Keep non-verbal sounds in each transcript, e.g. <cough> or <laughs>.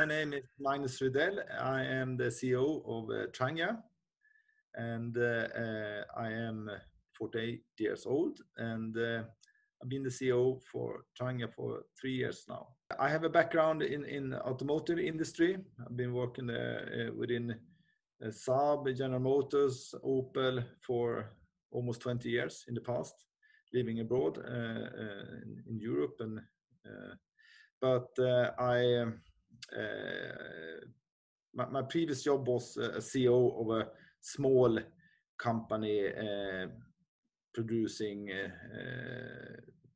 my name is Magnus Rydell. I am the CEO of uh, and uh, uh, I am 48 years old, and uh, I've been the CEO for Trangia for three years now. I have a background in in automotive industry. I've been working uh, uh, within Saab, General Motors, Opel for almost 20 years in the past, living abroad in, in, Europe and but I um, uh, Eh, my, my, previous job was eh, a CEO of a small company uh, producing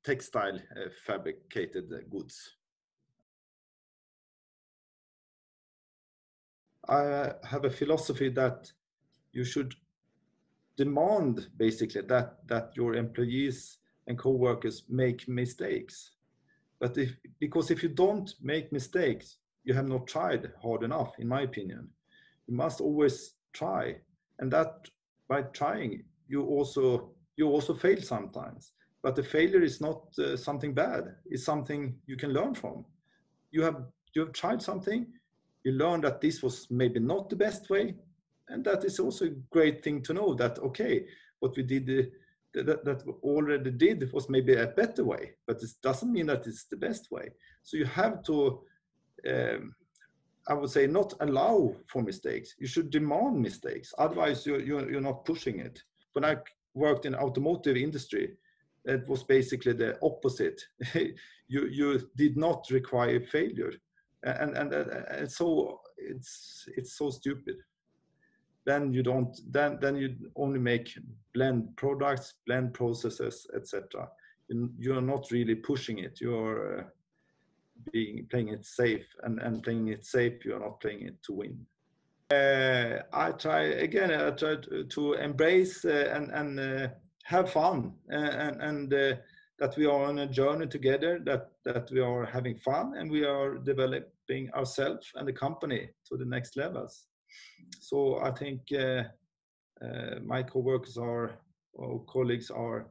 textile fabricated goods. I have a philosophy that you should demand basically that that your employees and co-workers make mistakes but if because if you don't make mistakes you have not tried hard enough in my opinion. You must always try and that by trying you also you also fail sometimes. But the failure is not uh, something bad. It's something you can learn from. You have you have tried something you learn that this was maybe not the best way and that is also a great thing to know that okay what we did uh, that, that already did was maybe a better way but it doesn't mean that it's the best way. So you have to um, I would say not allow for mistakes. You should demand mistakes. Otherwise, you're, you're, you're not pushing it. When I worked in automotive industry, it was basically the opposite. <laughs> you, you did not require failure. And, and, and so it's, it's so stupid. Then you don't, then, then you only make blend products, blend processes, etc. You're not really pushing it. You're, uh, being playing it safe and, and playing it safe you're not playing it to win. Uh, i try again i try to, to embrace uh, and, and uh, have fun uh, and, and uh, that we are on a journey together that that we are having fun and we are developing ourselves and the company to the next levels. So i think uh, my co-workers are or colleagues are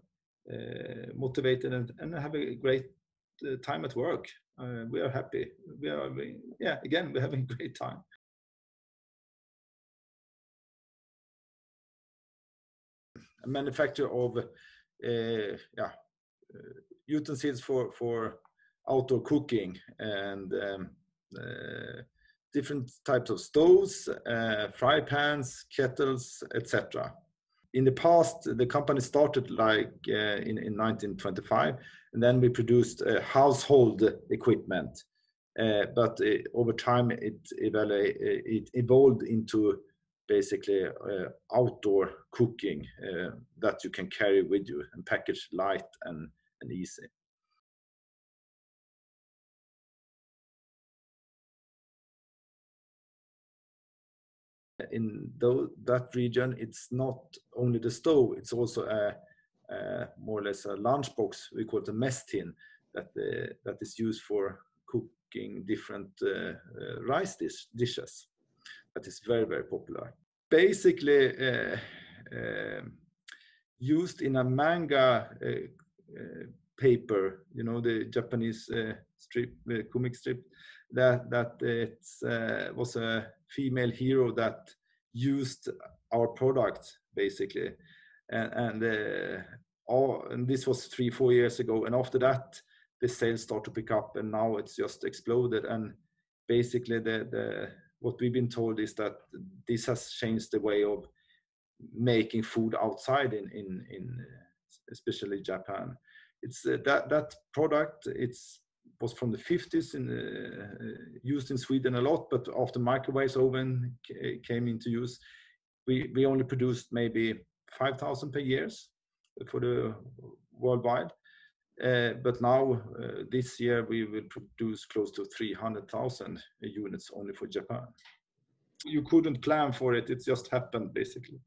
motivated and, and have a great time at work uh, we are happy. We are, yeah, again, we're having a great time. A manufacturer of, uh, yeah, uh, utensils for for outdoor cooking and um, uh, different types of stoves, uh, fry pans, kettles, etc. In the past, the company started like uh, in, in 1925 and then we produced uh, household equipment. Uh, but uh, over time, it, it evolved into basically uh, outdoor cooking uh, that you can carry with you and package light and, and easy. In that region, it's not only the stove, it's also a uh, more or less a lunchbox. We call it a mess tin that uh, that is used for cooking different uh, rice dish, dishes. That is very very popular. Basically, um, used in a manga paper, you know, the Japanese uh, strip, uh, comic strip, that that it uh, was a female hero that used our product basically, and, and all, and this was three four years ago. And after that the sales start to pick up and now it's just exploded. And basically the the what we've been told is that this has changed the way of making food outside in in in especially Japan. It's uh, that that product. It's was from the 50s and uh, used in Sweden a lot, but after microwave oven came into use, we we only produced maybe 5,000 per years for the worldwide. Uh, but now uh, this year we will produce close to 300,000 units only for Japan. You couldn't plan for it; it just happened basically.